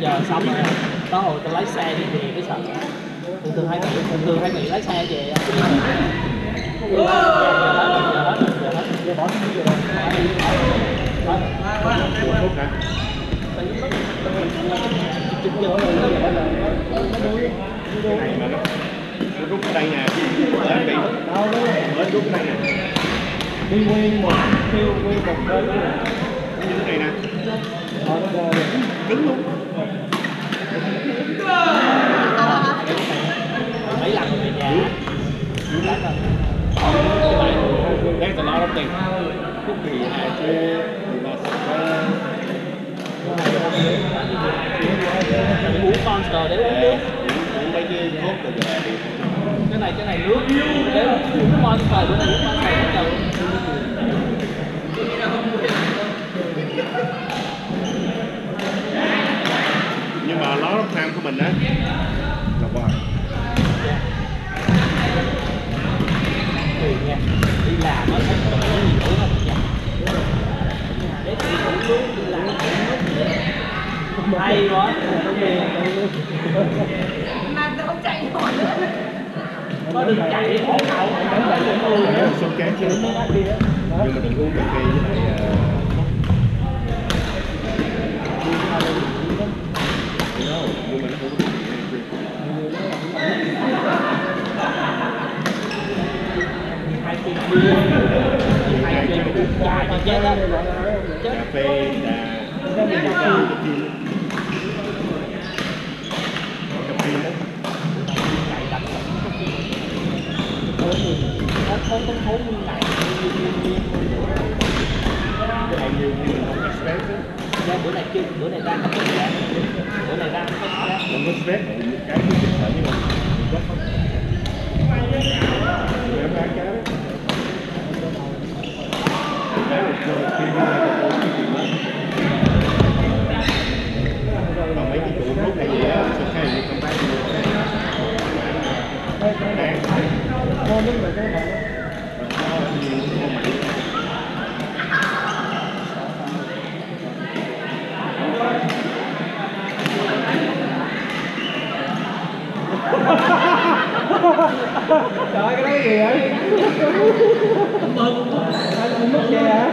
giờ xong rồi. Có hồi tôi lấy xe đi về cái sợ. Thường thường hay thường thường hay nghĩ lấy xe về á. Giờ hết giờ hết giờ hết. Giờ bỏ gì rồi? Rút ở đây nè. Mới bị mới rút ở đây nè. đi nguyên một kêu nguyên một bên đó là Như thế này nè. được Cứng luôn. mấy lần về nhà rồi. That's a lot of things. Thuốc thì hai chứ thì là sẽ uống Monster để uống nước uống mấy cái thuốc rồi về cái này cái này nước để Monster bữa nay uống Monster hết trời nhưng mà nó tham của mình á. Là qua Tùy nha đi làm á thấy có nhiều nữa không nha để chị uống nước đi làm hay quá. Mà tôi không chạy nổi. nữa có đừng chạy khổ hậu không chạy được luôn Đấy, sốt kém chứ nhưng mà đừng uống cà phê với lại ờ, No, nhưng mà nó không có hai tiền bia hai tiền chạy cho chết á chết cà phê là cà phê đó chạy đánh nó không không thốn như này cái này nhiều nhưng mình không có stress á ra bữa này chưa bữa này. ra không có stress bữa này ra không có stress không có stress cái cái sức khỏe nhưng mà mình rất không Để em ăn cái đó Đấy, rồi khi còn mấy cái trụ nút hay gì á sẽ khai như công tác Đang con nước là cái họ trời cái đó gì vậy? Anh mất vậy hả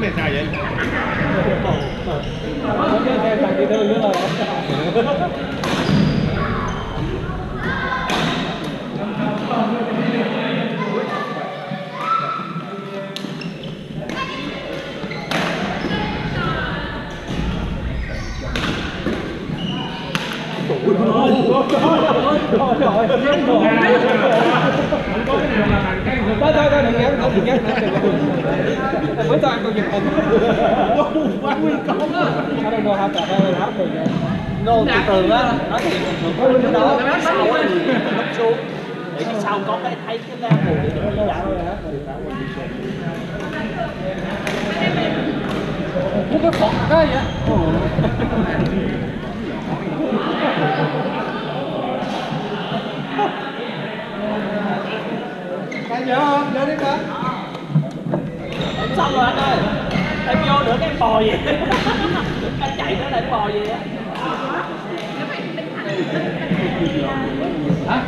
điểm hay sao vậy Không biết xem thằng chị Thư nữa rồi Trời ơi, rồi rồi cho anh tôi chụp hình Quá nguyên con I don't know how to how to happen yet. nô từ từ á. Nói thiệt thường thường. Cái đó sau á thì lúc xuống để phía sau có cái thấy cái mù để được đi lại Hút cái phọt cái vậy? Anh nhớ không? Nhớ đi con xong rồi anh ơi. Em vô nữa cái bò gì anh chạy nữa là cái bò gì á. Hả?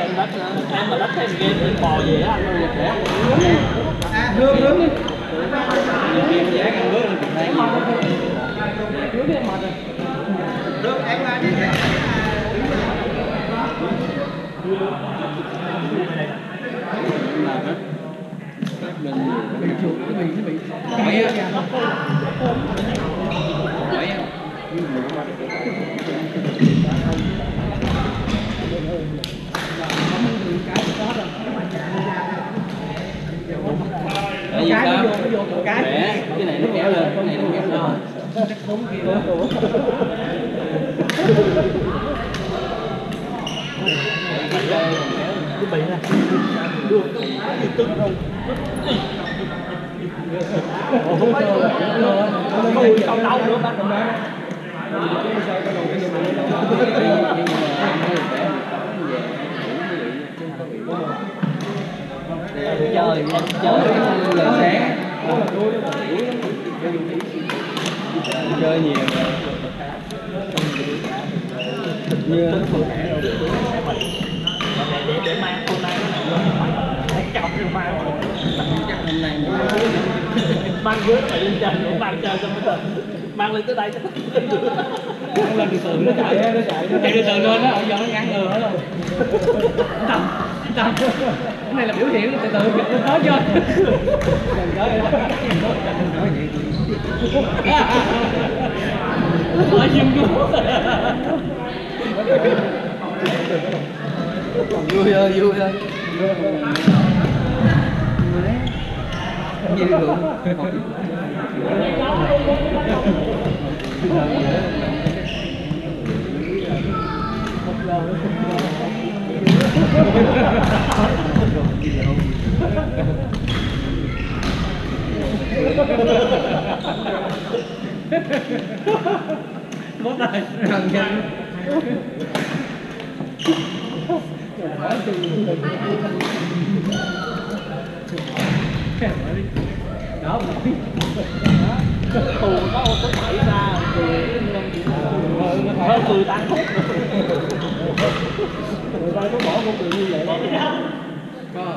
em đất em mà đất thêm game thì bò gì á, anh luôn rẻ à hương hương game rẻ ăn bữa thì thấy em mệt rồi hương em mà đi Hỏi á. Hỏi á. Tại vì sao? Khỏe, cái này nó kéo lên, cái này nó kéo lên. cái bị nè được cái tưng không không phải đâu không đau nữa bác Em chơi, chơi sáng. Chơi nhiều rồi. Như để để để mang hôm nay nó chọc rồi mang hôm nay mang dưới phải lên trên nữa mang trên xong mới mang lên tới đây mang lên từ từ nó chạy nó chạy chạy từ từ lên đó, giờ nó ngắn ngừa hết rồi. Tâm, tâm. Cái này là biểu hiện từ từ hết chưa? Ở gì cú. Vui thôi, vui thôi. Như thường. Mất rồi, thằng nhanh. Đó, tù có ô tô xảy ra cười hơn tan khúc người ta có bỏ công việc như vậy có